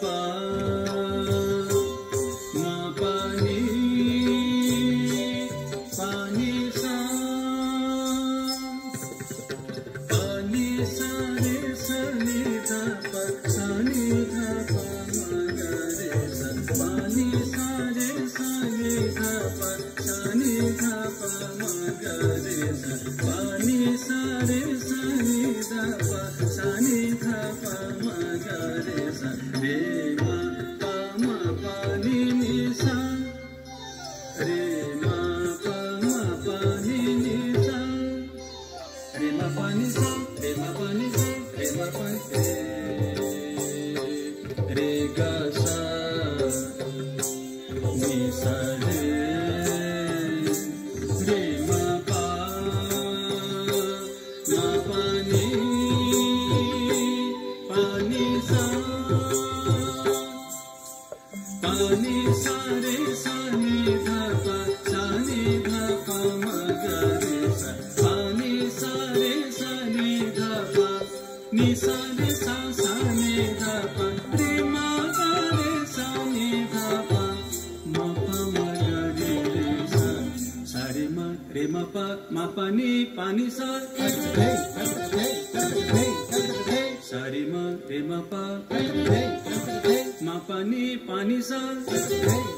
Bye. पानी पानी सा। सारी मा रे मा पा। मा पानी पानी सा।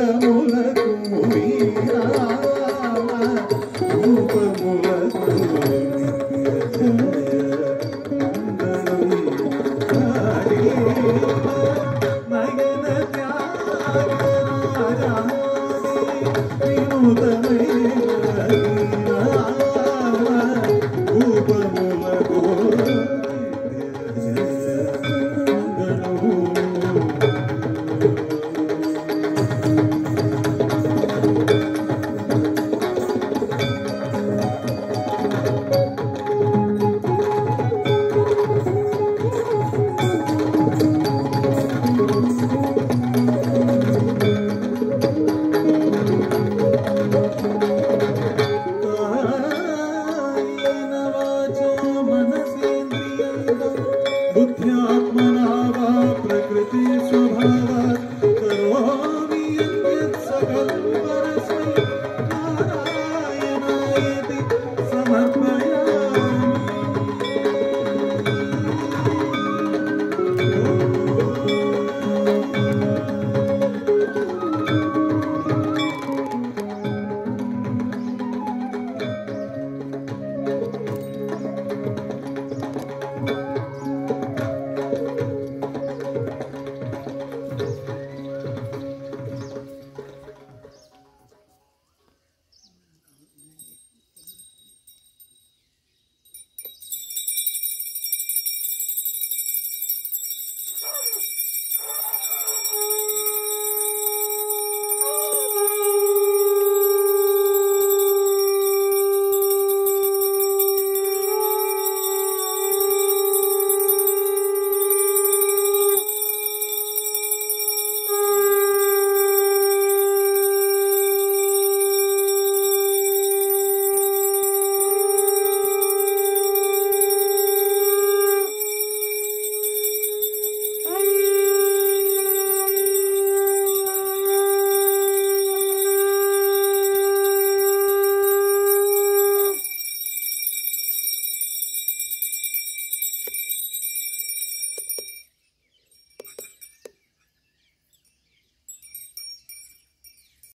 రసములకు రూపముల गोपी सुभा